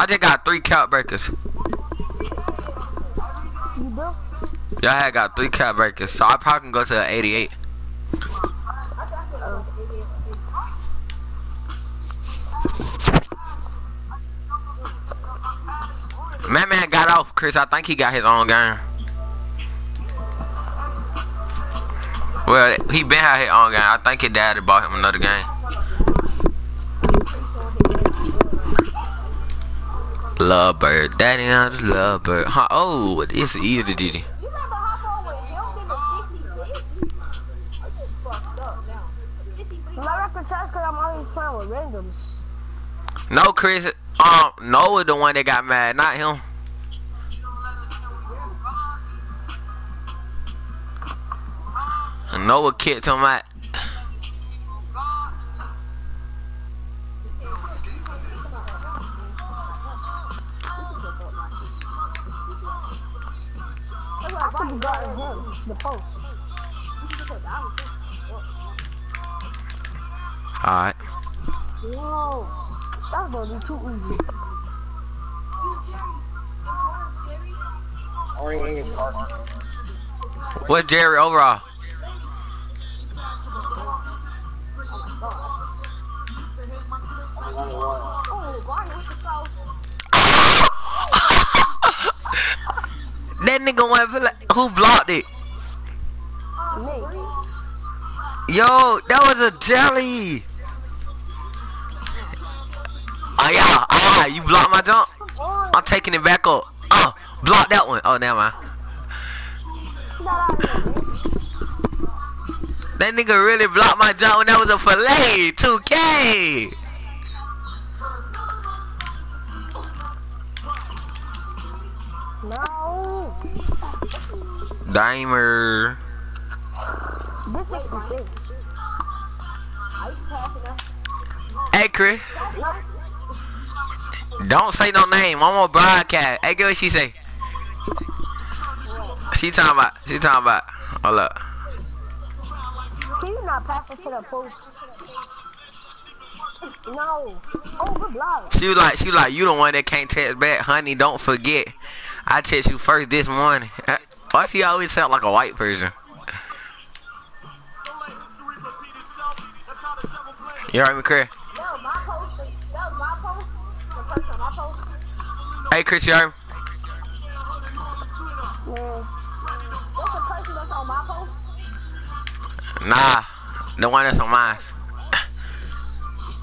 I just got three cap breakers. I had got three cap breakers, so I probably can go to 88. Man, man got off, Chris. I think he got his own game. Well, he been had his own game. I think his dad bought him another game. Love bird, daddy, I just love bird. Huh, oh, it's easy, Gigi. You remember how far when him get the 66? I just fucked up now. 63. My record trash because I'm always playing with randoms. No, Chris. Um, Noah the one that got mad, not him. Noah kicked him out. I have gotten him, the post. Alright. Whoa. That's gonna be too easy. What's Jerry overall? Oh, That nigga went who blocked it? Yo, that was a jelly. Oh yeah, ah, ah, you blocked my jump. I'm taking it back up. Oh, block that one. Oh, never mind. That nigga really blocked my jump when that was a fillet. 2K. Dimer. This is the thing. Hey, Chris. Don't say no name. I'm on broadcast. Hey, girl, what she say. She talking about. She talking about. Hold up. You not pass it to the post? No. Oh. She was like, she was like, you the one that can't text back, honey. Don't forget, I text you first this morning. Why she always sound like a white person? You heard me, Chris? That my post. That was my post. The person on my post. Hey, Chris, you heard me? The person that's on my post? Nah, the one that's on mine.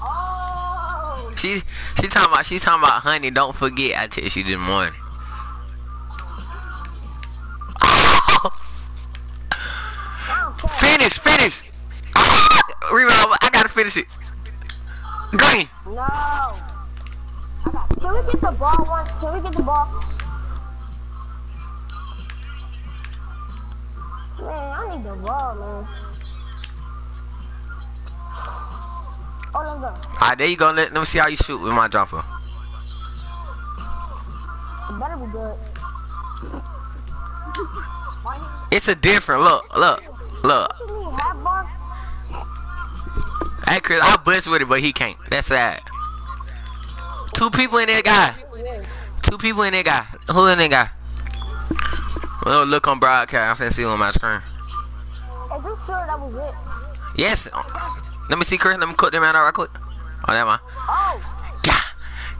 Oh. She, she talking about, she talking about, honey. Don't forget, I text you this morning. Finish, finish. Ah, rebound, I gotta finish it. Green. No. Can we get the ball once? Can we get the ball? Man, I need the ball, man. Oh, let's go. Alright, there you go. Let, let me see how you shoot with my jumper. It better be good. It's a different look. Look, look. Hey, Chris, I'll bust with it, but he can't. That's sad. Two people in that guy. Two people in that guy. Who in that guy? Well, look on broadcast. I'm finna see on my screen. Is you sure that was it? Yes. Let me see, Chris. Let me cook them out right quick. Oh, never mind. Oh, Gah,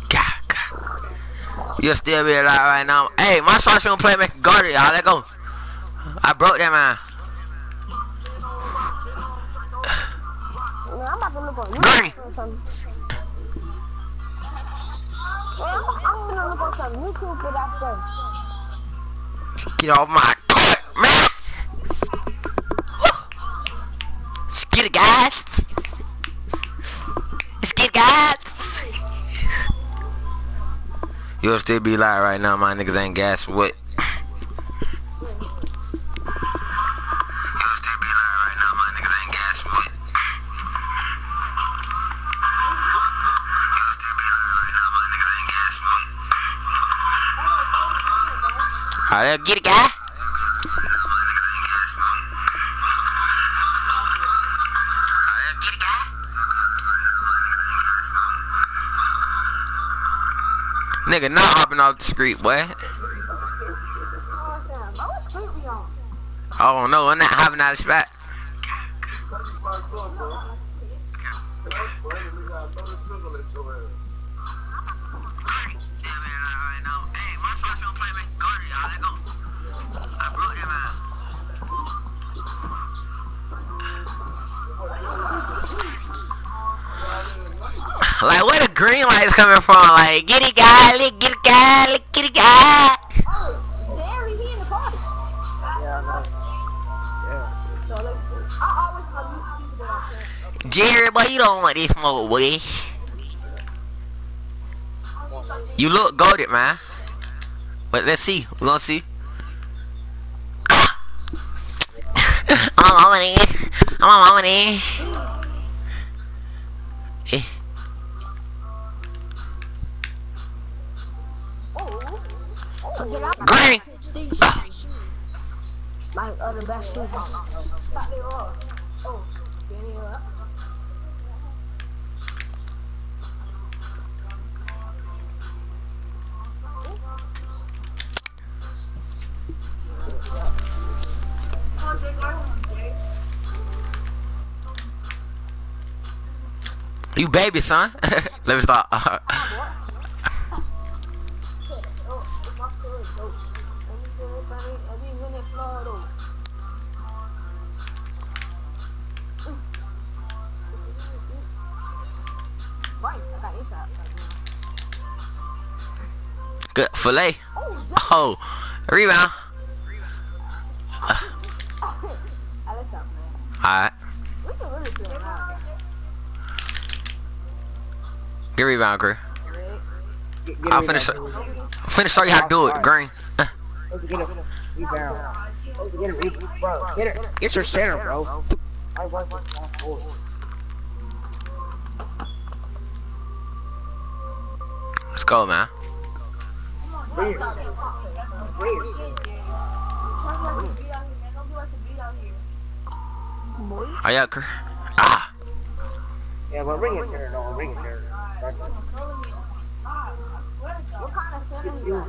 gah, gah. You'll still be alive right now. Hey, my sauce gonna play make guard y'all. Let go. I broke that man. I'm about to look on. YouTube or something. I'm, gonna. Get off my court, man. Get it, guys. It, guys. You'll still be live right now. My niggas ain't gas what. Get it, guy. Nigga not hopping off the street, boy. On? Oh no, I'm not hopping out of spot. Like where the green lights coming from? Like get it guy, lick, get it guy, lick, get it guy. Oh, Jerry, he in the party. Yeah, I know. Yeah. So, look, I always have new people that I can't. Jerry, boy, you don't want this smoke, boy. You look goaded, man. But let's see. We're gonna see. I'm on there. I'm on mama Green. My other best. You baby, son. Let me stop. Good fillet. Oh, rebound. I like that, man. Alright. We can really feel it now. Good rebound, crew. Get, get I'll finish I'm finna show you how to do it, Green. Let's get. Get. Get. Get your center, bro. I want this last four. Let's go, man. Bring it. Bring it. Boy. Are you crew? Ah. Yeah, but ring it center, though. Ring it center. What kind of center is that?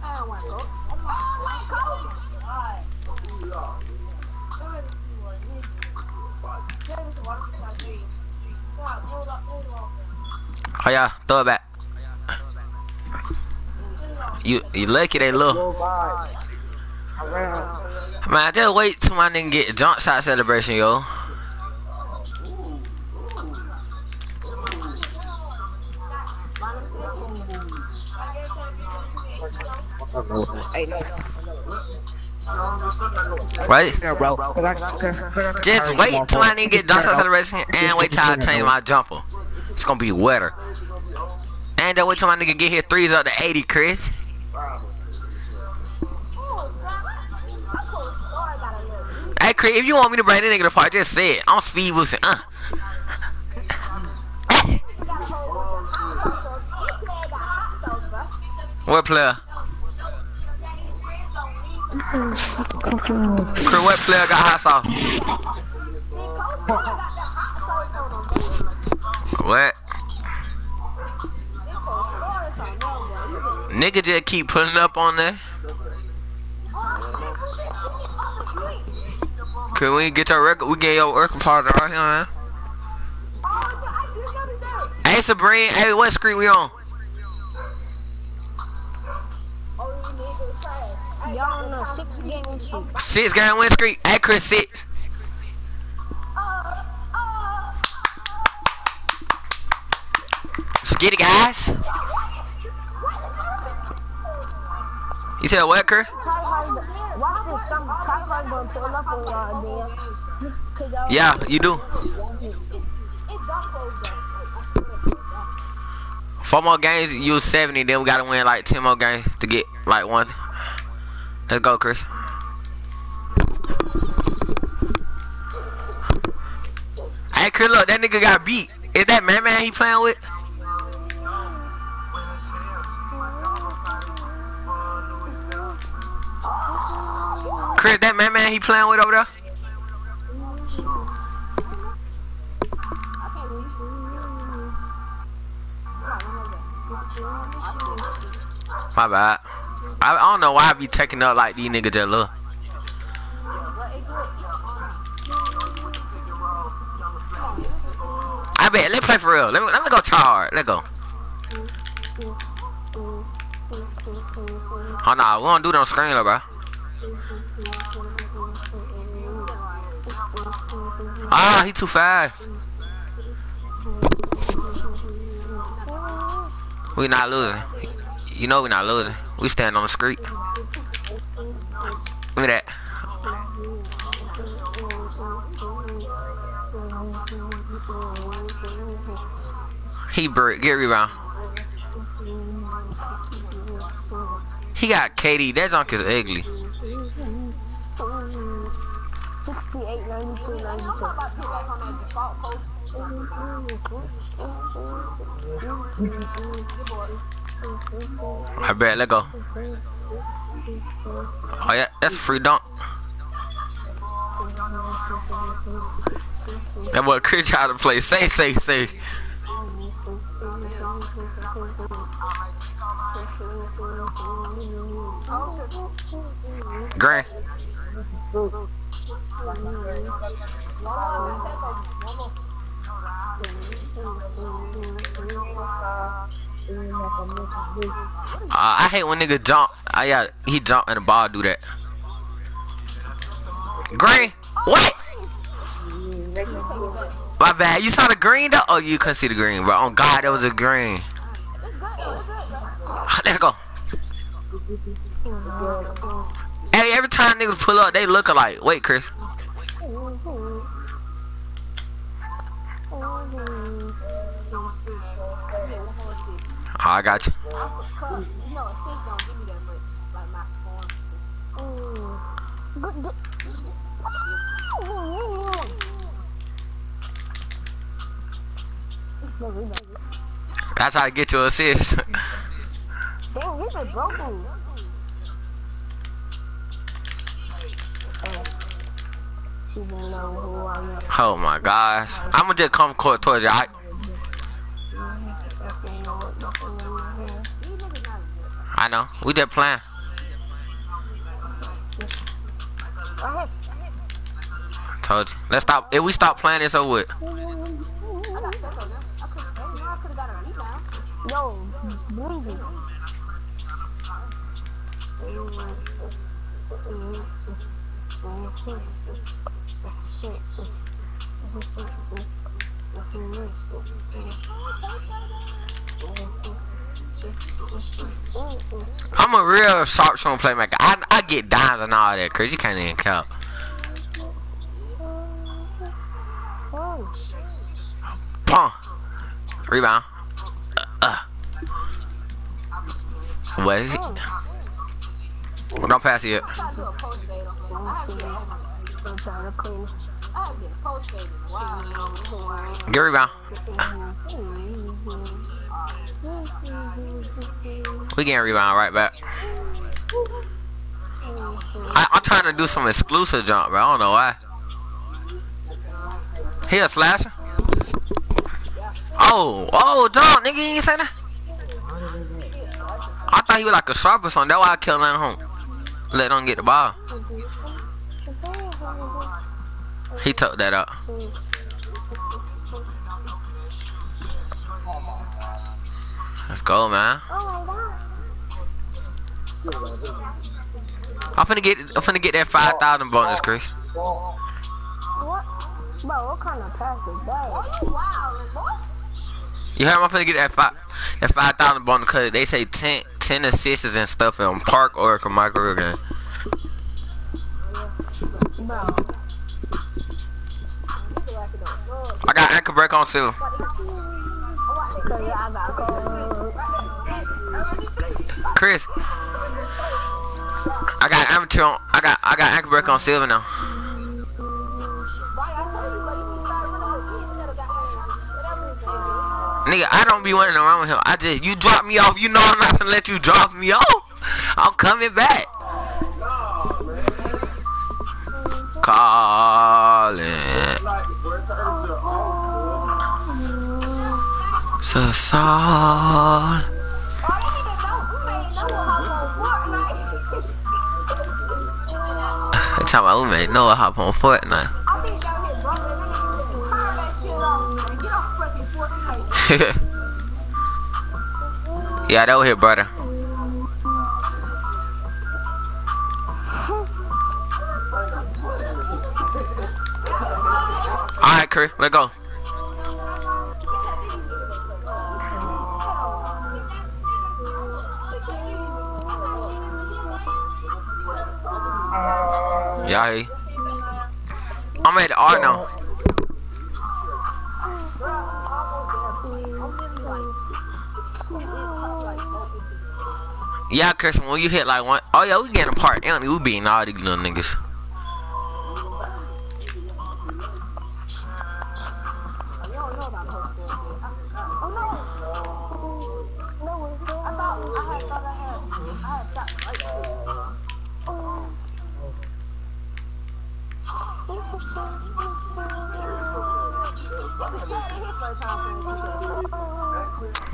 I don't want to go. I want to go. Oh yeah, throw it back. You you lucky they. Around. Man, just wait till my nigga get jump shot celebration, yo. Hey, no. Right? Yeah, bro. I just, cause, cause I Just wait till my nigga get jump celebration and wait till I change my jumper. It's gonna be wetter. And then wait till my nigga get here threes up to 80, Chris. Hey, Chris, if you want me to bring that nigga to the park, just say it. I'm speed boosting. Uh. what player? What player got hot sauce? What? Nigga just keep putting up on there. Can we get your record? We get your record part right here, man. Hey, Sabrina. Hey, what street we on? Y'all six game streak. Six game win streak. Chris, six. Let's get it, guys. You said what, y'all- Yeah, you do. Four more games, you 70, then we gotta win like 10 more games to get like one. Let's go, Chris. Hey, Chris, look, that nigga got beat. Is that man man he playing with? Chris, that man man he playing with over there? My bad. I, I don't know why I be taking up like these niggas that look. I bet. Let's play for real. Let me let me go hard. Let's go. Oh no, we don't do on screen, bro. Ah, he too fast. We not losing. You know we not losing. We stand on the street. Look at that. He break. Get rebound. He got Katie. That junk is ugly. 68, 92, 92. I bet. Let go. Oh yeah, that's free dunk. That boy Chris tried to play. Say, say, say. Grant. Uh, I hate when nigga jump. I yeah, he jump and the ball do that. Green. What? My bad. You saw the green though? Oh, you couldn't see the green, bro. Oh God, that was a green. Let's go. Hey, every time niggas pull up, they look alike. Wait, Chris. I got you. That's how to get your assist. Damn, broken. I oh my gosh. I'ma just come court towards you. I, I know. We just playing. Told you. Let's stop. If we stop playing this over with. Yo, bleeding. I'm a real sharp shooting playmaker. I, I get dimes and all that, Chris. You can't even count. Pump. Rebound. Uh, uh. What is it? Don't pass it yet. Get rebound. We getting rebound right back. I, I'm trying to do some exclusive jump. I don't know why. He a slasher? Oh, oh, jump, nigga, you ain't say that? I thought he was like a sharp or something. That's why I killed him home. Let him get the ball. He took that up. Let's go, man. I'm finna get, I'm finna get that 5,000 bonus, Chris. What? Bro, what kind of pass is that? You heard? I'm finna get that five, that 5,000 bonus because they say 10, 10 assists and stuff in Park or my career game. Bro. I got ankle break on silver. Chris, I got amateur on, I got, I got ankle break on silver now. Nigga, I don't be running around with him. I just, you drop me off, you know I'm not gonna let you drop me off. I'm coming back. Y'all hit brother. Turn that shit off and get off fucking Fortnite. yeah, that was here, brother. Alright, let's go. Yeah. I'm at R now. Yeah, Chris, when you hit like one, oh yeah, we getting apart. Anthony, we beating all these little niggas.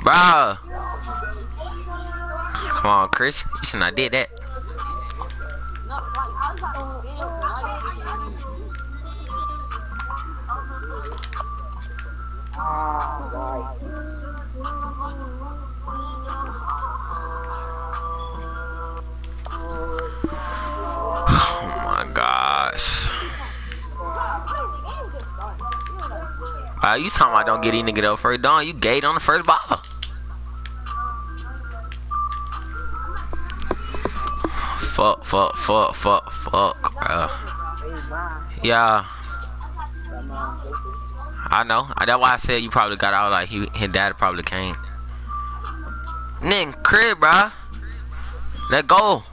Bruh. Come on, Chris. You should not did that. Wow, you talking about don't get these nigga up first down. You gate on the first ball. Fuck, fuck, fuck, fuck, fuck, mine. Yeah. I know. That's why I said you probably got out like he, his dad probably came. Nigga, crib, bruh. Let go.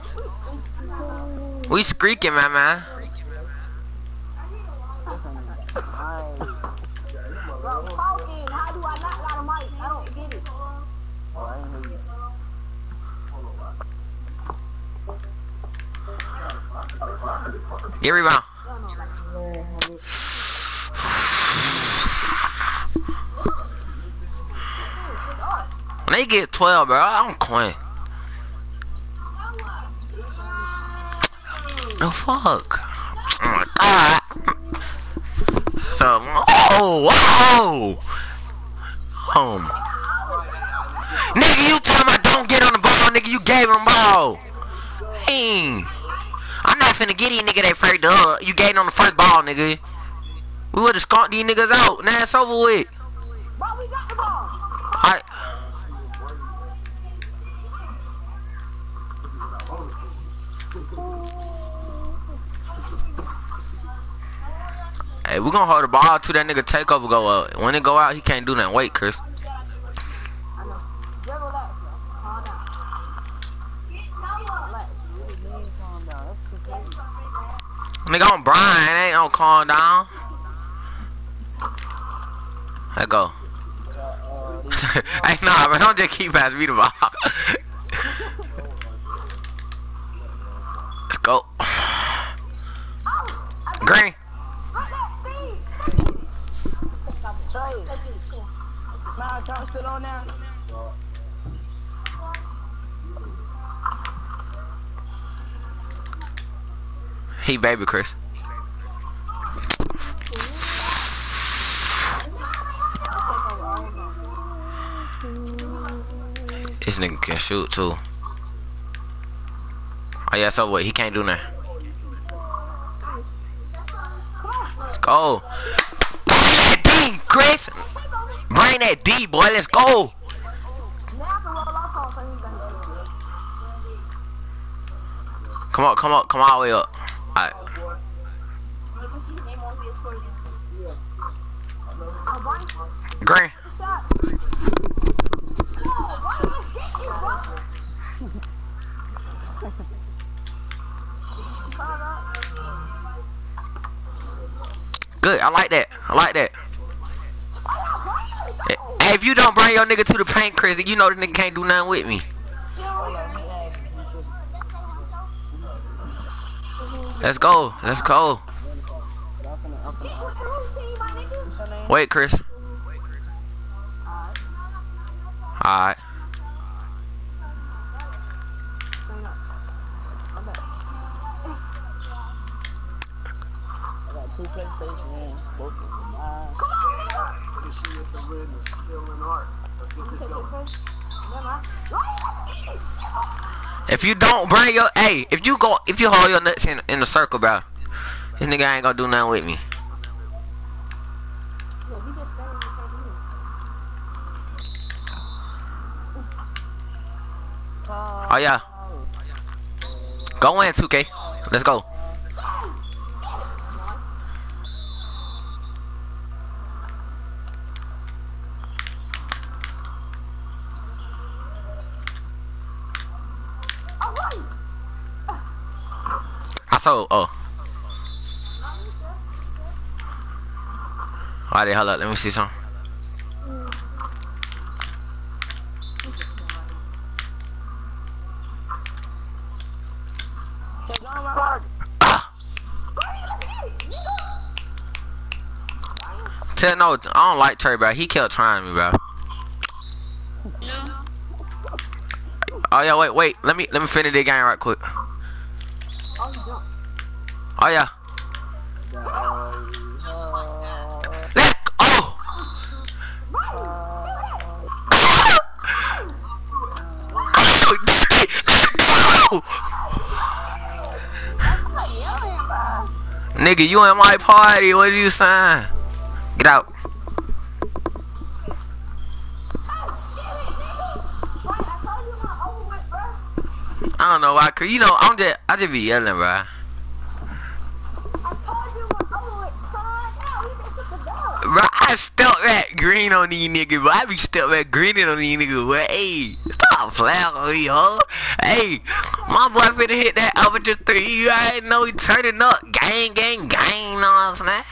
We screeking, man, man. Listen, I bro, talking. How do I not got a mic? I don't get it. oh, I ain't hear you. Get rebound. When they get 12, bro, I'm quitting. Oh, fuck. Oh, my God. So, oh, whoa. Um. Nigga, you talking about don't get on the ball, nigga. You gave him ball. Dang. Finna get these nigga that first dub. You gained on the first ball, nigga. We would've skunked these niggas out. Now it's over with. Bro, we got the ball. I. Hey, we gonna hold the ball till that nigga take over go up. When it go out, he can't do nothing. Wait, Chris. I know. Just relax, bro. Calm down. Relax. Calm down. That's too crazy. Nigga, I'm No calm down. Let go. Hey, nah, man, don't just keep asking me the ball. Let's go. Green. He baby Chris. This nigga can shoot too. Oh yeah, so what? He can't do nothing. Let's go. Bring that D, Chris. Bring that D, boy. Let's go. Come on, come on, come all the way up. Alright. Oh, Bonnie, Green. shot. Oh, Bonnie just hit you, bro. Calm down. Good. I like that. I like that. Hey, if you don't bring your nigga to the paint, Chris, you know this nigga can't do nothing with me. Let's go. Let's go. Wait, Chris. Alright. If you don't bring your, hey, if you go, if you hold your nuts in in a circle, bro, this nigga ain't gonna do nothing with me. Yeah, you just stand in front of me. Oh yeah, go in 2K. Let's go. I saw. Oh, alright, hold up. Let me see some. Tell no, I don't like Trey, bro. He kept trying me, bro. Oh yeah, wait, wait. Let me let me finish the game right quick. Oh. Oh yeah. Let's. Nigga, you in my party. What are you saying? Get out. I don't know why, cause you know I'm just I just be yelling, bro. Bro, I stuck that green on these niggas, bro. I be stuck that green on these niggas, bro. Hey, stop playing on me. Hey, my boy finna hit that Aperture 3. You already know he turning up. Gang, gang, gang, know what I'm saying?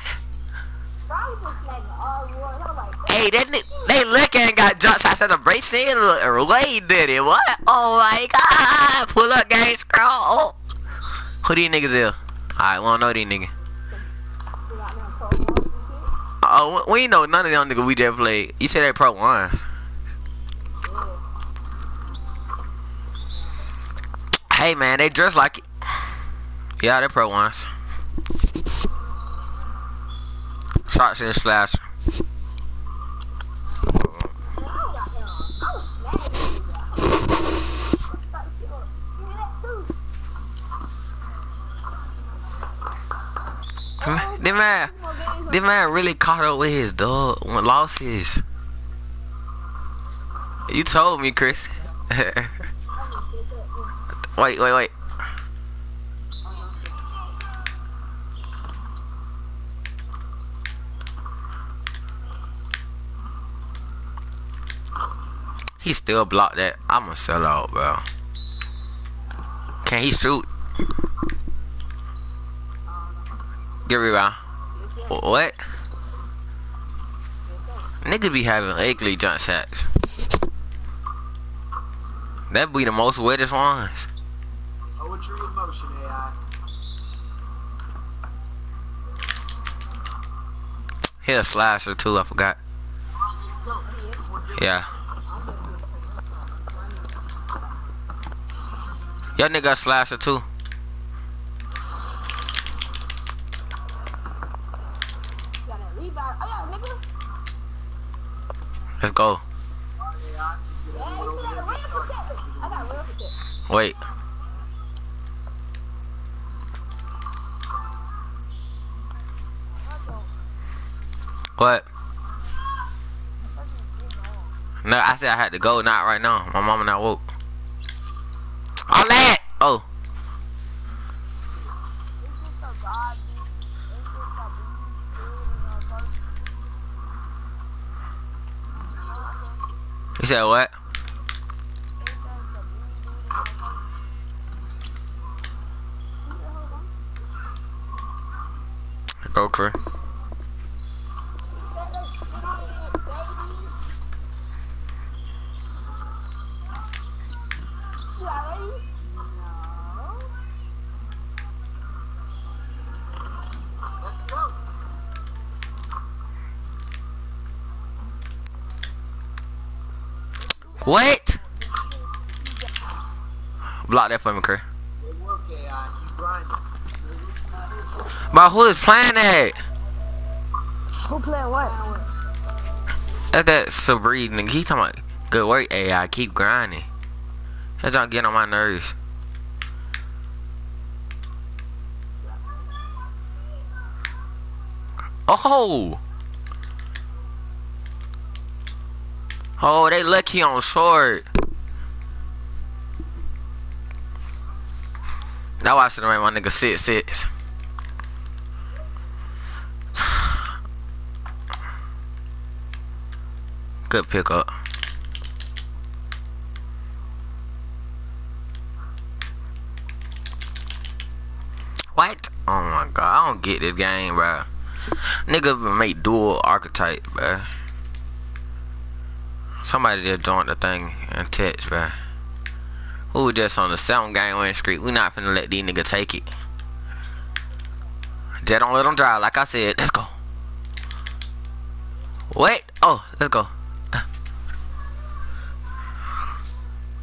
Hey, ni- they look and got jump shots at the bracelet. Look, way did it. What? Oh my god. Pull up, gang, scroll. Oh. Who these niggas is? Alright, we don't know these niggas. Oh, we know none of them niggas we just played. You said they pro ones. Hey man, they dress like it. Yeah, they pro ones. Shots and slash. This man, this man really caught up with his dog when lost his. You told me, Chris. wait, wait, wait. He still blocked that. I'ma sell out, bro. Can he shoot? Get rebound. What? Niggas be having ugly jump shots. That be the most wettest ones. Poetry in motion, AI. A slasher too, I forgot. Yeah. Y'all nigga a slasher too. Let's go. Wait. What? No, I said I had to go. Not right now. My mama not woke. All that. Oh. You said what? Go. What? Block that for me, Kerr. Good work, AI. Keep grinding. But who is playing that? Who playing what? That's that Sabri nigga. He talking about good work, AI. Keep grinding. That's not getting on my nerves. Oh! Oh, they lucky on short. Now I should have my nigga six six. Good pickup. What? Oh my god, I don't get this game, bro. Nigga make dual archetype, bro. Somebody just joined the thing and text, bro. We were just on the seven game win streak. We not finna let these niggas take it. Just don't let them drive, like I said. Let's go. Wait. Oh, let's go.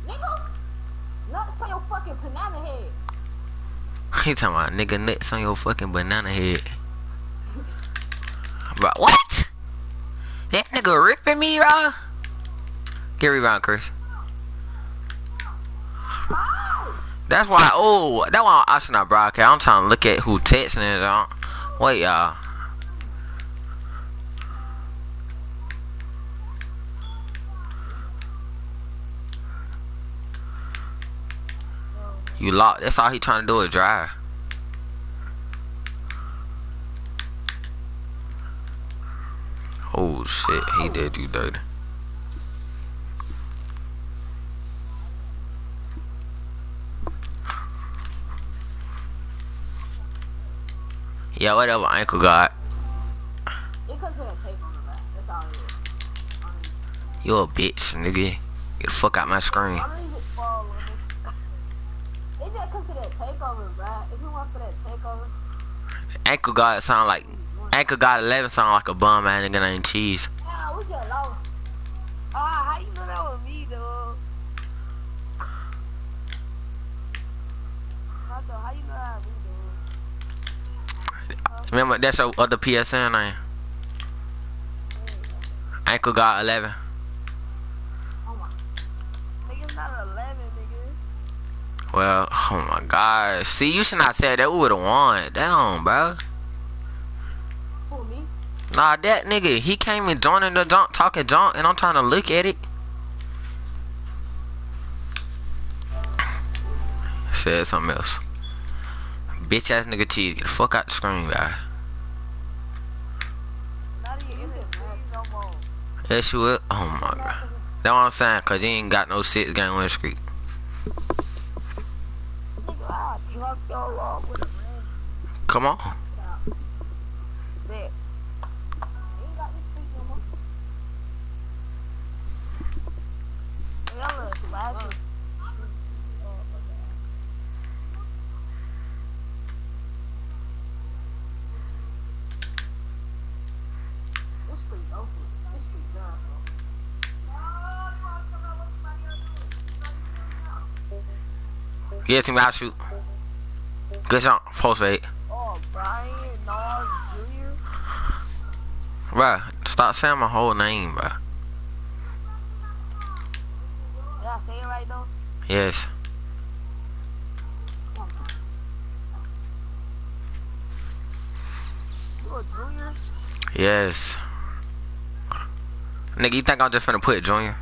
Nigga, nuts on your fucking banana head. He talking about nigga nuts on your fucking banana head. Bro, what? That nigga ripping me, bro? Get rebound, Chris. That's why, oh, that why I should not broadcast. I'm trying to look at who texting it on. Wait, y'all. You locked. That's all he trying to do is drive. Oh shit, he did you dirty. Yeah, whatever ankle got. It comes with a tape on the back. That's all it is. I mean, You a bitch, nigga. Get the fuck out my screen. Ankle guard sound like ankle guard 11 sound like a bum man nigga named Cheese. yeah, we get lost. Ah, how you know that was me, though? Macho, how you know that was me, though? Remember that's your other PSN name. Ankle guard 11. Oh my. 11. Well, oh my god. See, you should not say that. We would have won. Damn, bro. Who, me? Nah, that nigga, he came and joining the junk, talking junk, and I'm trying to look at it. Said something else. Bitch ass nigga cheese, get the fuck out the screen, the more. Yes, you will. Oh my god. That's what I'm saying, cause he ain't got no six game win streak. Nigga, I drunk your off with a ring. Come on. Bet. Ain't got this streak no more. Y'all look slapping. This streak over. This streak done, bro. Get it to me, I'll shoot. Good shot. Post fade. Oh, Brian Nas Jr. Bruh, stop saying my whole name, bruh. Did I say it right though? Yes. You a junior? Yes. Nigga, you think I'm just finna put Junior?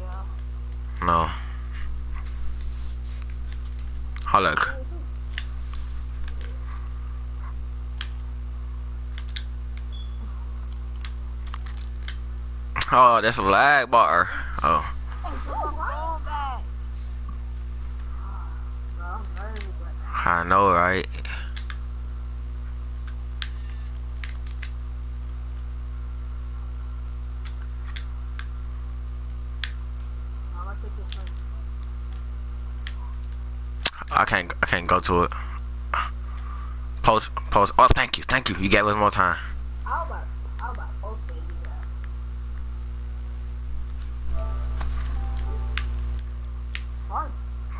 Yeah. No. Hold. Oh, that's a lag bar. Oh. I know, right? Go to it. Post, post. Oh, thank you, thank you. You get one more time. Oh,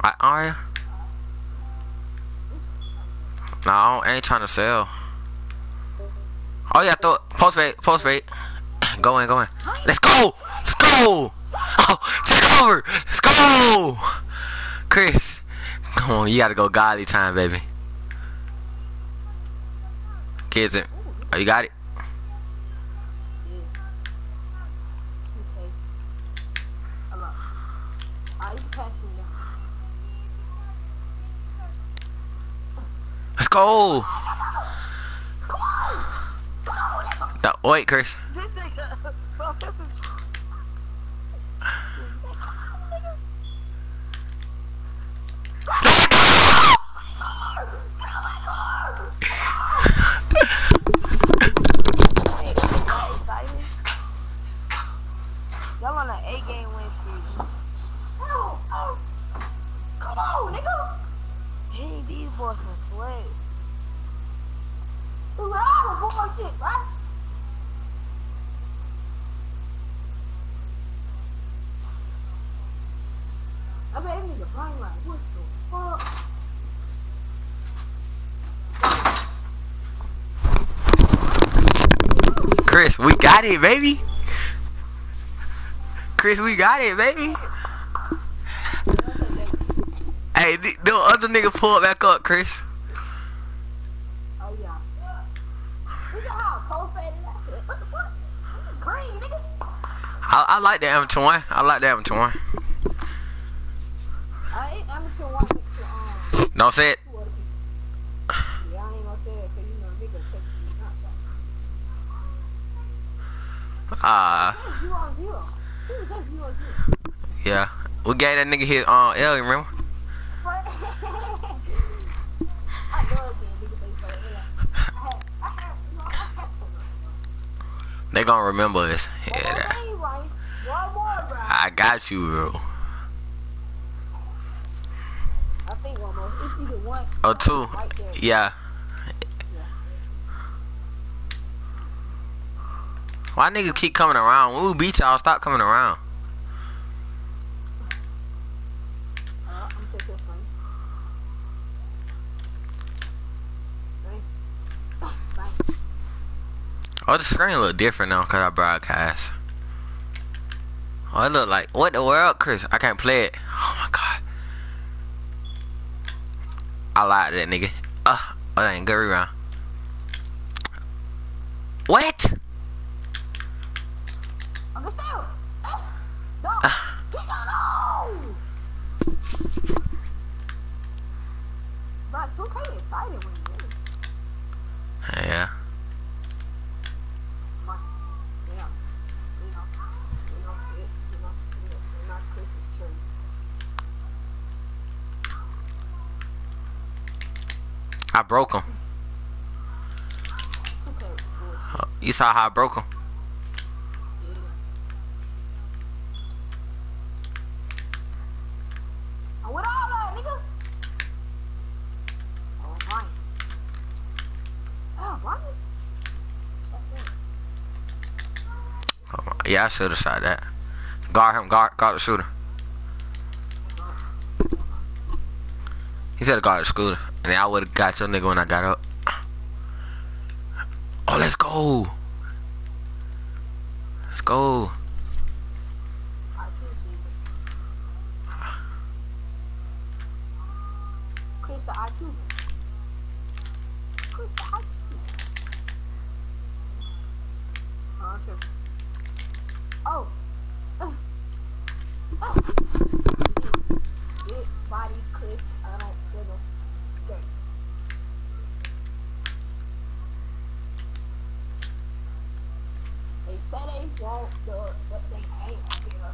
I, are you? No, I, I ain't trying to sell. Oh yeah, throw it. Post rate, post rate. Go in, go in. Let's go! Let's go! Oh, take over! Let's go! Chris come on, you gotta go godly time, baby. Kids, in. oh, you got it? Okay. Hello. Ah, you can pass me now. Let's go! No, wait, Chris. This nigga, bro, this is. Hey, y'all excited? Y'all on an eight game win streak. Come on, nigga. Dang, these boys can play. Look at all the bullshit, right? I bet this nigga brain like, what the fuck? Chris, we got it, baby. Chris, we got it, baby. Hey, the, the other nigga pulled back up, Chris. Oh yeah. Look at how cold faded that shit. What the fuck? Green, nigga. I, I like the amateur one. I like the amateur one. I ain't amateur one um Don't say it. two other people. Yeah, I ain't gonna say it 'cause you know nigga take me not shot. Ah, It's zero on zero. He was just zero on zero. Yeah. We gave that nigga his uh, L, remember? I love getting niggas they say, like, I had, I had, you know, I had to. They gonna remember us. Yeah, One more that. game, right? One more, bro. I got you, bro. I think one more. It's either one. Or two. Yeah. Why niggas keep coming around? When we beat y'all, stop coming around. Oh, the screen look different now because I broadcast. Oh, it look like what the world, Chris? I can't play it. Oh my god. I lied to that nigga. Uh, oh, that ain't good rebound. What? Understand? Eh, No. Kick on. No. Bro, 2K excited when you win. Yeah. Come on. Yeah. You know. You know. it- You know. You know. You're not Christmas tree. I broke him. 2K. You saw how I broke him. Yeah. With all that, nigga. Oh, Oh, Ryan. Shut that. Oh, yeah, I should have shot that. Guard him. Guard, guard the shooter. He said guard the scooter, and I would have got your nigga when I got up. Oh, let's go. Let's go. I appreciate it. Chris the IQ. Chris the IQ. Oh, sure. Oh. Uh. Uh. Big body Chris. I don't give a dirt. Say they won't do it, but they ain't give a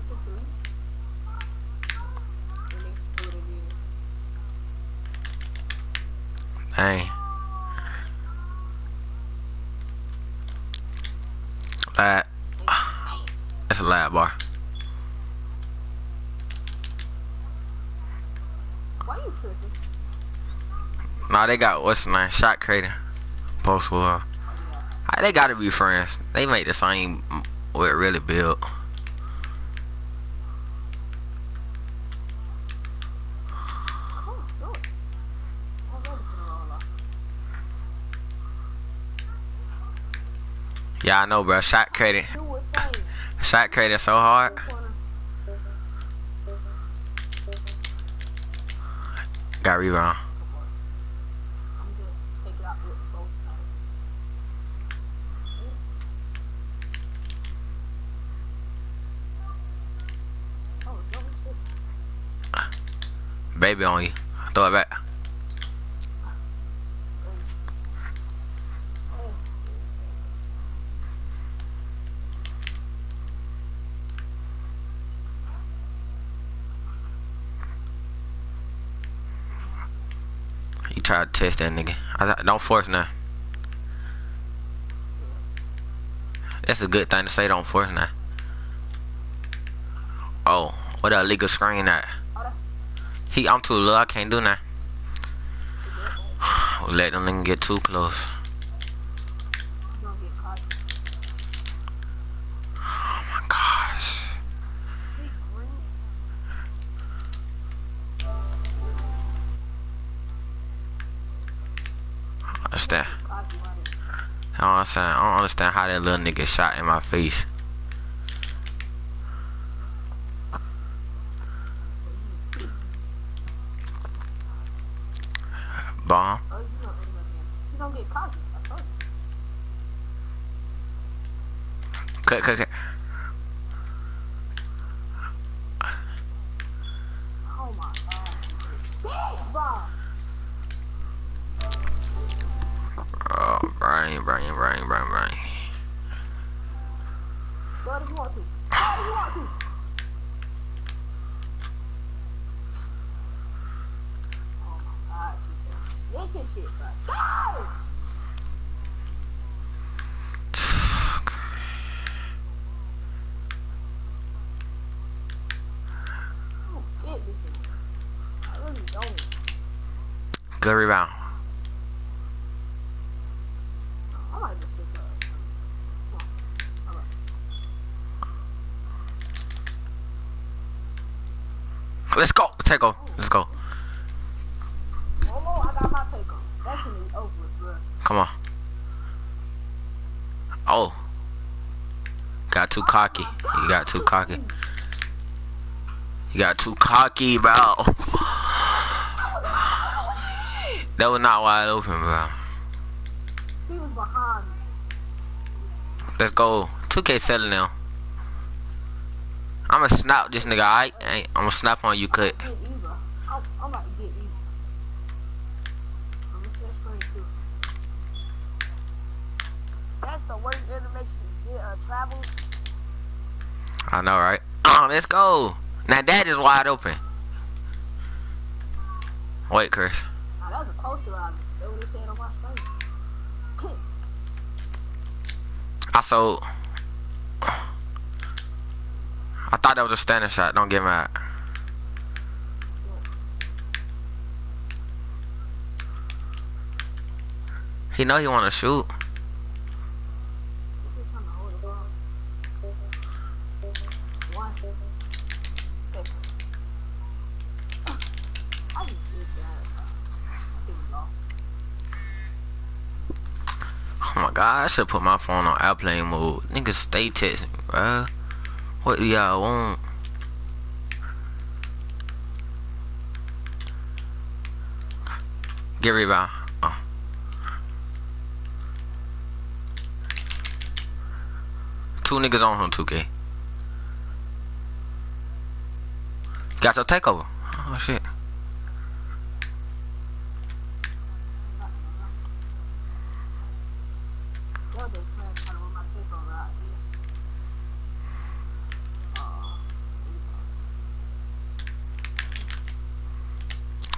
two three. And it. Dang. Lad. That's a lad bar. Why you tripping? Nah, they got what's the name? Shot creating. Post. Ah, They gotta be friends. They make the same it really built. Yeah, I know, bro. Shot what thing. Shot credit so hard. Got rebound. I'm good. Take it out with both sides. Oh, double shit. Baby on you. Throw it back. You try to test that nigga. I don't force now. That's a good thing to say. Don't force now. Oh, what that legal screen at? He, I'm too low, I can't do that. Let them get too close. Oh my gosh. Understand? I don't understand. I don't understand how that little nigga shot in my face. Bomb. Oh, you gonna, you gonna get cocky. I told you. Cut, cut, cut. Oh my god. Big bomb. Oh, brain, brain, brain, brain, brain. Go if you want to. Go if you want to. Oh my god. Snitching shit, bro. Go! I don't get this thing. I really don't. Good rebound. I might just sit there. Come on. Alright. Let's go. Take off. Let's go. One more, I got my take on. That's gonna be over with, bro. Come on. Oh. Got too cocky. You got too cocky. You got too cocky, bro. That was not wide open, bro. He was behind. Let's go. 2K selling now. I'ma snap this nigga, alright? I'ma snap on you, cut. Get either. I'm, I'm about to get either. I'm gonna share screen too. That's the worst animation to get uh, travel. I know, right? Oh, let's go. Now that is wide open. Wait, Chris. That was a what it said on my screen. I sold. I thought that was a standing shot. Don't get mad. He know he want to shoot. This is trying to hold it on. One. Okay. I just did that. I think we lost. Oh my god, I should put my phone on airplane mode. Niggas stay texting bro. What do y'all want? Get rebound. Oh. Two niggas on him, 2K. Got your takeover. Oh shit. The other friend trying to run my takeover out. Yes. Uh, Let's go. I'm getting 2K. 2K, I fucking love you. Oh. That nigga went out of bounds. I hate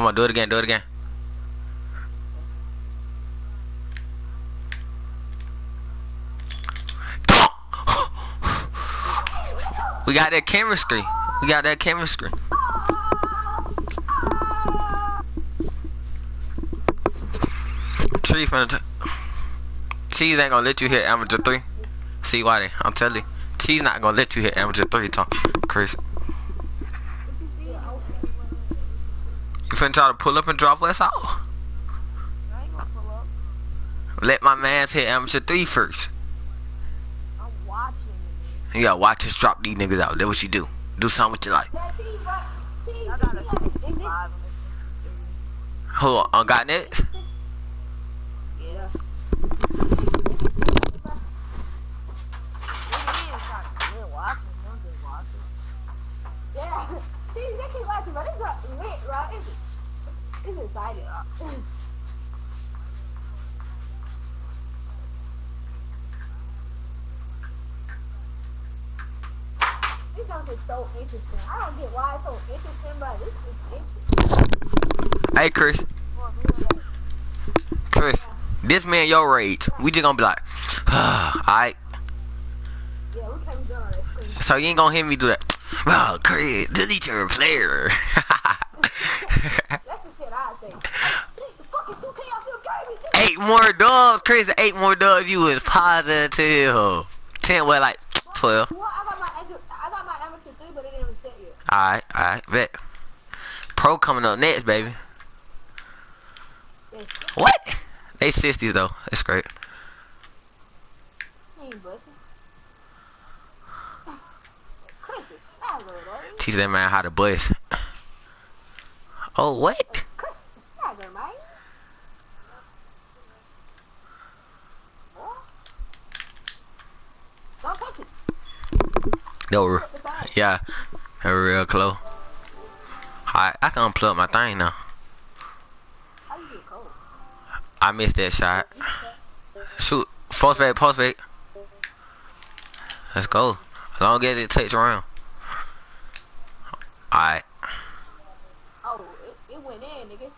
Come on, do it again, do it again. We got that chemistry. We got that chemistry. Tree from the Cheese ain't gonna let you hit amateur three. See why they? I'm telling you. Cheese not gonna let you hit amateur three, Tom. Chris. Finna try to pull up and drop us out. I ain't gonna pull up. Let my mans hit amateur three first. I'm watching. You gotta watch us drop these niggas out. That's what you do. Do something with your life. That T, bro. T, I got a T, is it- 65. Who on got next? Yeah. Yeah. See, they keep watching, but it's not lit, bro. It's, it's excited. This song is so interesting. I don't get why it's so interesting, but this is interesting. Hey Chris. Chris. This man your rage. We just gonna be like, alright. Yeah. So you ain't gonna hear me do that. Oh, Chris, delete your player. eight more dubs, Chris. Eight more dubs. You was positive. Ten, what, like twelve? Well, I got my amateur, I got my amateur three, but it didn't even set yet. Alright, alright, bet. Pro coming up next, baby. Yes, What? They 60s though. That's great. he ain't busting. Chris is swagger, though. Teach that man how to bust. Oh, what? Chris is swagger, man. Boy. Don't touch bag. yeah, real close. I I can unplug my thing now. I missed that shot. Shoot, post fake, post fake. Let's go. As long as it takes around. Alright. Oh, it, it went in, nigga.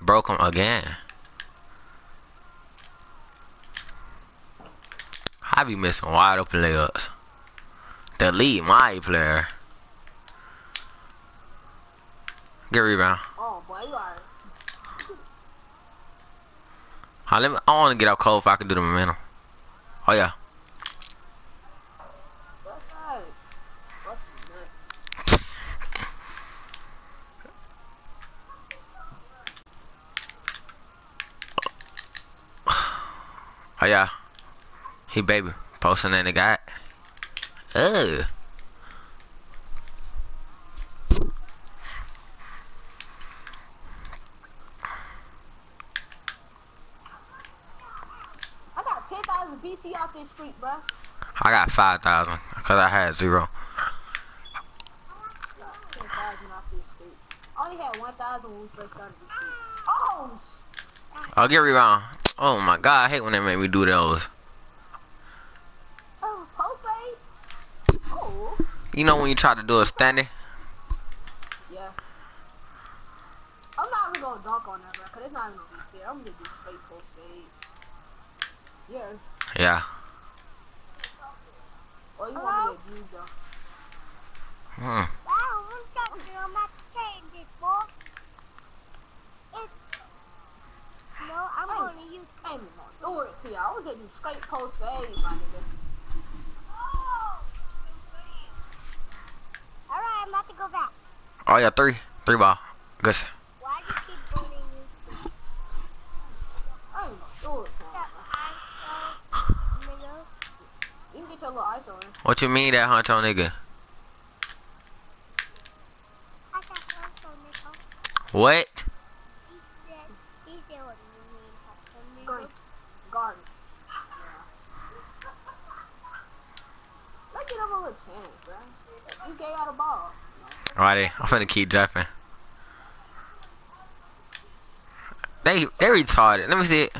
Broke him again. I be missing wide open layups. The lead my player. Get rebound. oh, boy, you are. Huh, let me, I want to get out cold if I can do the momentum. Oh yeah. What's that? What's that? Oh yeah. He baby posting that nigga. Ugh. I got 10,000 VC off this street, bruh. I got five thousand because I had zero. 10,000 off this street. I only had 1,000 when we first started this street. Oh, sh- I'll get rebound. Oh my god, I hate when they make me do those. oh, post fade. Oh, You know when you try to do a standing? yeah. I'm not even gonna dunk on that, bro, cause it's not even gonna be fair. I'm gonna do straight post fade. Yeah. Yeah. Or you want me to use them? Hmm. Wow, what's up, girl? My change it, boy. It's... No, I'm Hey. gonna use... Even gonna do it to y'all. I was gonna do straight post fade, my nigga. Alright, I'm about to go back. Oh yeah, three. Three ball. Good. shit. Why do you keep going in use I ain't gonna do it to the him. ISO, nigga? You can get your little ISO in. What you mean that huncho nigga? I got ISO, nigga. What? He said... He said what you mean, ISO, Green. nigga. Garden. Let's get him a little chance, bro. You gave out a ball. Alrighty, I'm finna keep jumping. They they retarded. Let me see it.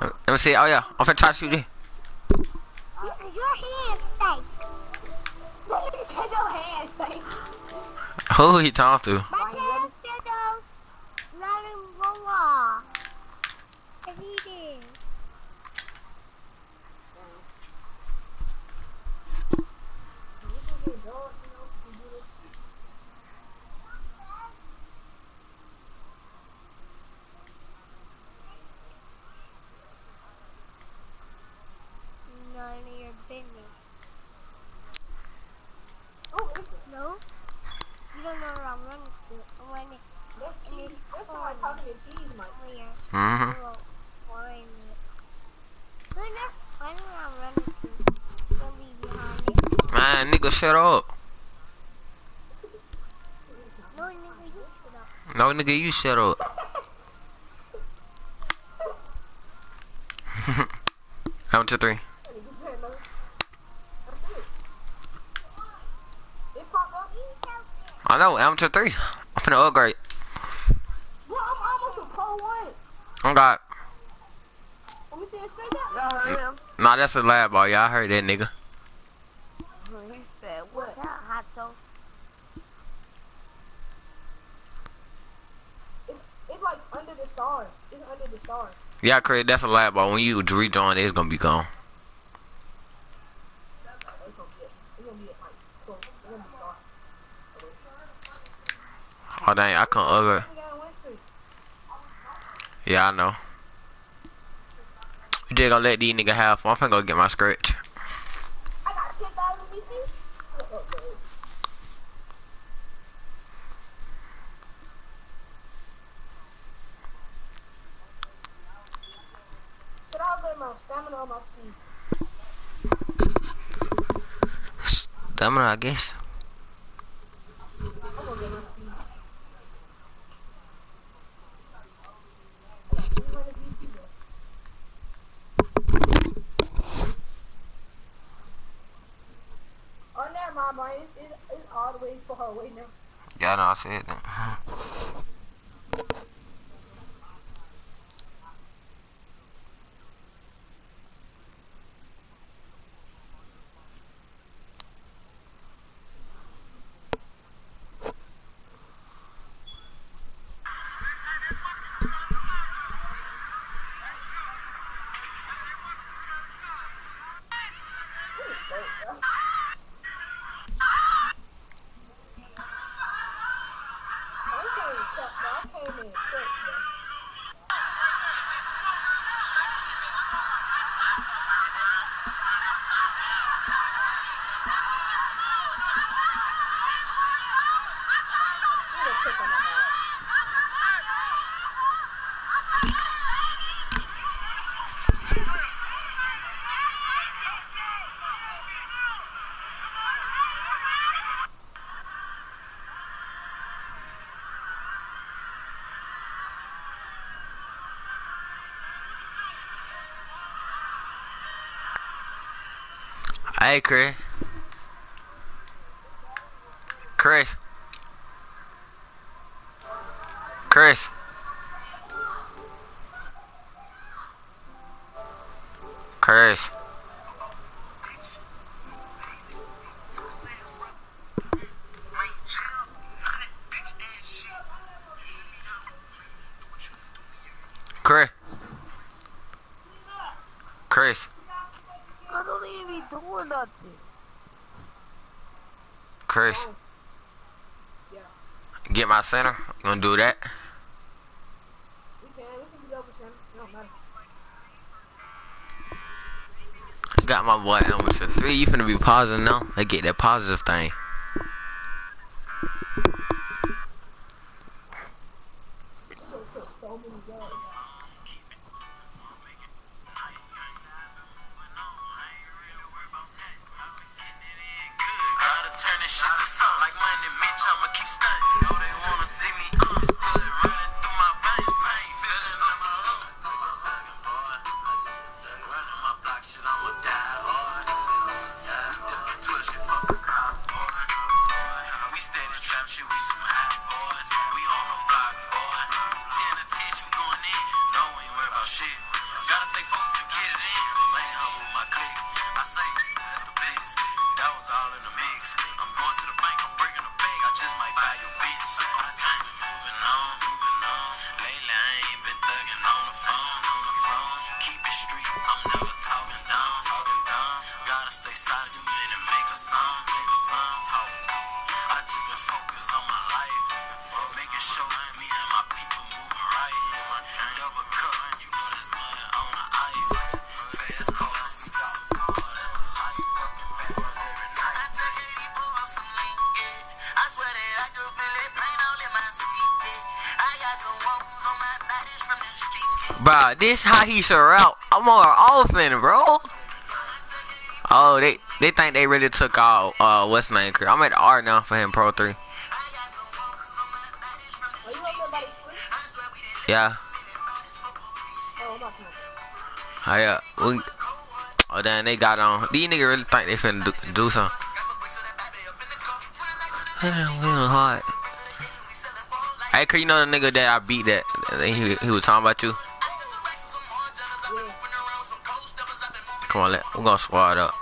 Let me see. Oh yeah, I'm finna try to shoot safe. Who he talking to? My hands still not in the wall. And he did. None of your business. Oh, it's No? You don't know where I'm running to. I'm running that's cheese. That's somebody talking to cheese, Mike. over here. Mm-hmm. I won't find it. Look, that's funny where I'm running to. Gonna be behind it. Man, nigga, shut up. No, nigga, you shut up. No, nigga, you shut to three. It popped up. I know, amateur three. I'm finna upgrade. Bro, I'm almost a pro one. Oh God. Let me see it straight up. Y'all heard him? Nah, that's a lab ball. y'all heard that nigga. He said, What? Yeah, hot dog. It's, it's like under the stars. It's under the stars. Yeah, Craig, that's a lab ball. When you rejoin it, it's gonna be gone. Oh dang, I can't streak. Yeah, I know. You just gonna let these nigga have fun. I'm finna go get my scratch. I got 10,000 VC. What up, bro? Should I upgrade my stamina or my speed? Stamina, I guess. I'm gonna get my speed. I got 300 VC though. Oh, never mind. It's, it's, it's all the way for her. Wait now. Yeah, I know. I said that. I came in quick, bro. I came in quick, bro. You were quick on that ball. Hey, Chris. Chris. Chris. Chris. Chris. Chris. Doing nothing. Chris. Yeah. Get my center. You gonna do that? We can. We can be double champ. It don't matter. Got my boy amateur three. You finna be positive now. They get that positive thing. This how he route. I'm more often, bro. Oh, they they think they really took out uh what's name. I'm at R now for him Pro Three. Yeah. Oh, yeah. We, oh damn, they got on. These niggas really think they finna do, do something. hard. Hey, cause you know the nigga that I beat that he, he was talking about you. Come on, let we're gonna squad up.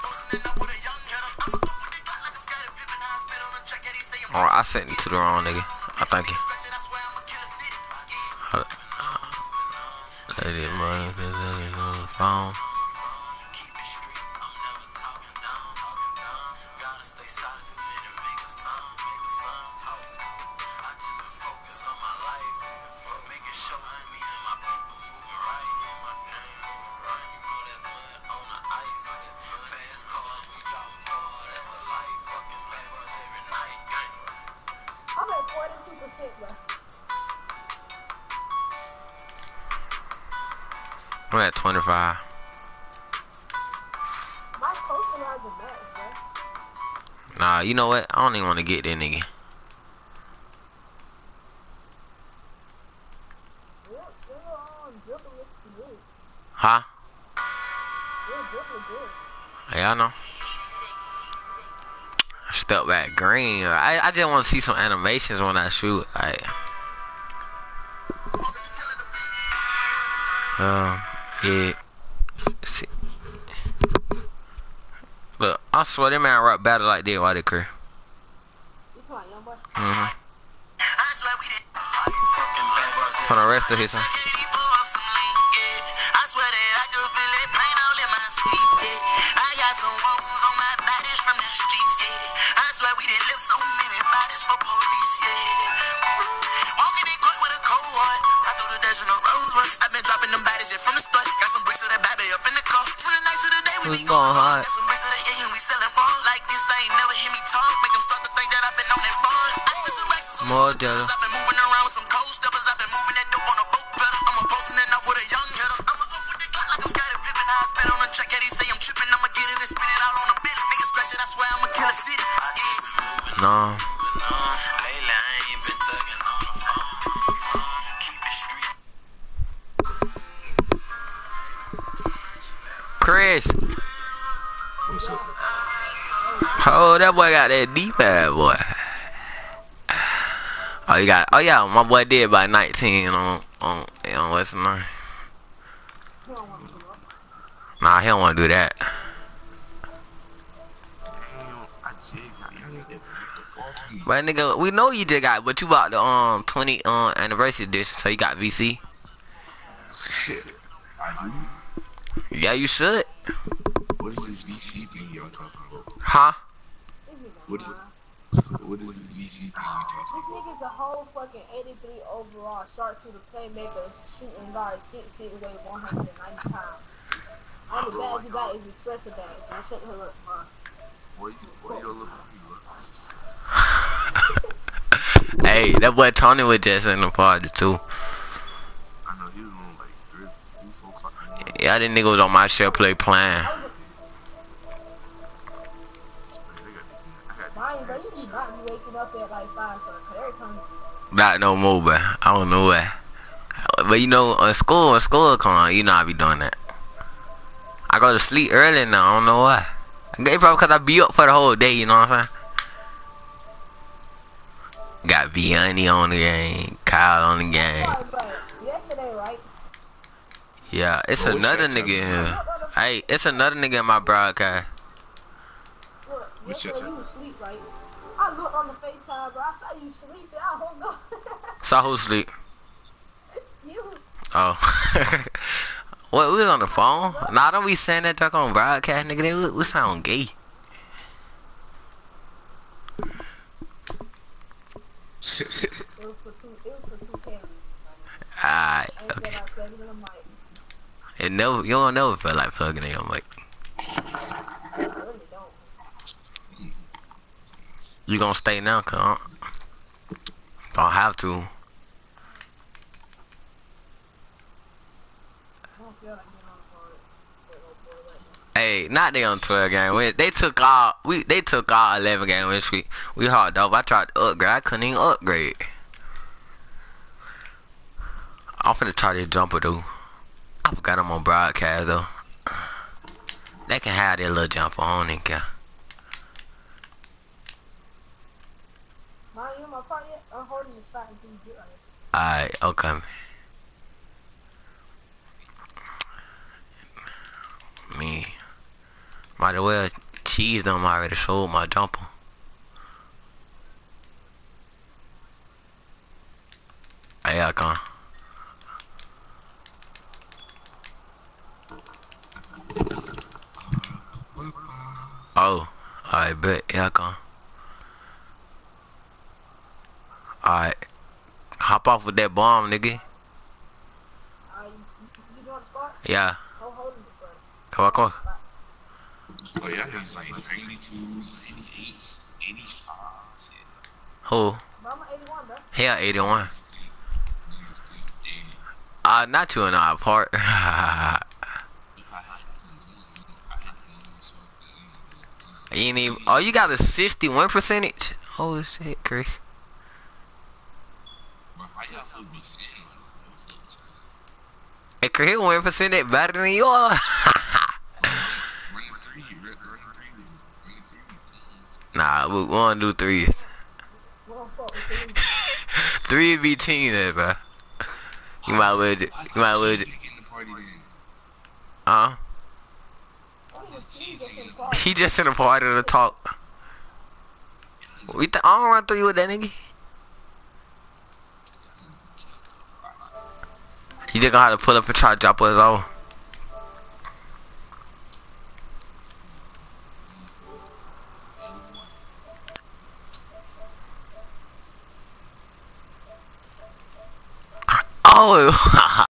Alright, I sent you to the wrong nigga. I thank you. Lady, money, on the phone. Know what? I don't even want to get that nigga. Huh? Yeah, I know. Step back green. I, I just want to see some animations when I shoot. Like, um, yeah. See. Look, I swear that man rap better like that. Why they career? You talking young boy? Mm-hmm. For the rest of his song. I swear that I could feel it pain all in my sleep. Yeah. I got some wounds on my bodies from the streets. Yeah. I swear we done left so many bodies for police. Yeah. Walking in court with a cold heart. I threw the dash in the Rolls Royce. I've been dropping them bodies from the start. Got some bricks of that baby up in the car. From the night to the day We be going hard. Racks on some More hotels. jealous. I've been moving around with some cold steppers. I've been moving that dope on a boat pedal. I'm a posting it off with a young hitter. I'm a up with the Glock like I'm Scottie Pippen. I spit on the track. Yeah, they say I'm tripping. I'ma get it and spin it out on a bitch. Niggas scratch it. I swear I'ma kill a city. Yeah. No. Lately, I ain't been thugging on the phone. Keep it street. Chris. Oh, that boy got that deep ass boy. Oh, you got. Oh yeah, my boy did by 19 on on on what's the name? Don't want to. Nah, he don't want to do that. But nigga, we know you just got, but you bought the um 20 um anniversary edition, so you got VC. Shit. Yeah, you should. What is this VC thing y'all talking about? Huh? What is lying. What is this VC thing you talking This nigga's a whole fucking 83 overall sharpshooter playmaker shooting guard six feet away 190 times. Only bad you got is his special bag. So shut the hell up, bro. What you what you look at? Hey, that boy Tony was just in the party too. I know he was on like three, three, four o'clock. in the morning. Yeah, that nigga was on my share play playing. At like 5, so every time Not no more, but I don't know what. But you know, on school, on school con, you know I be doing that. I go to sleep early now. I don't know why. It's probably because I be up for the whole day. You know what I'm saying? Got Vianney on the game, Kyle on the game. Sorry, but yesterday, right? Yeah, it's Oh, another nigga in here. Hey, it's another nigga in my broadcast. Look, What's your yesterday you was asleep, right? I looked on the FaceTime, bro. I saw you sleeping. I hung up. Saw who sleep? you, Oh. what, we was on the phone? Nah, don't be saying that talk on broadcast, nigga. They, we, we sound gay. it was for two, it was for two candies. Alright, okay. it in the mic. It never, you don't never feel like plugging in. I'm like, You gonna stay now, cuz I don't have to. Hey, not the on 12 game. We, they took all we they took all 11 game this week. We hard up. I tried to upgrade. I couldn't even upgrade. I'm finna try this jumper though. I forgot I'm on broadcast though. They can have their little jumper. I don't even care. Alright, okay. Me. Might as well cheese them already showed my jumper. Hey, I come. Oh, I bet. Yeah, I come. Alright. Hop off with that bomb, nigga. Uh, you, you, you doing the? Yeah. Come on, come on. Oh, yeah, there's like 92, 98, 85. Who? But I'm 81, bro. Hell, 81. Niggas think 80. Uh, not two and a half apart. I you even, oh, you got a 61 percentage? Holy shit, Chris. But how y'all supposed to be saying all this? What's up with y'all? Hey, Chris, one percent better than you are. Three, nah, we, wanna do you. Threes be team there, bro. You might well, you might well, uh, car? he just in a party to talk. We th- I don't run through you with that nigga. You just gonna have to pull up and try to drop us off. Oh,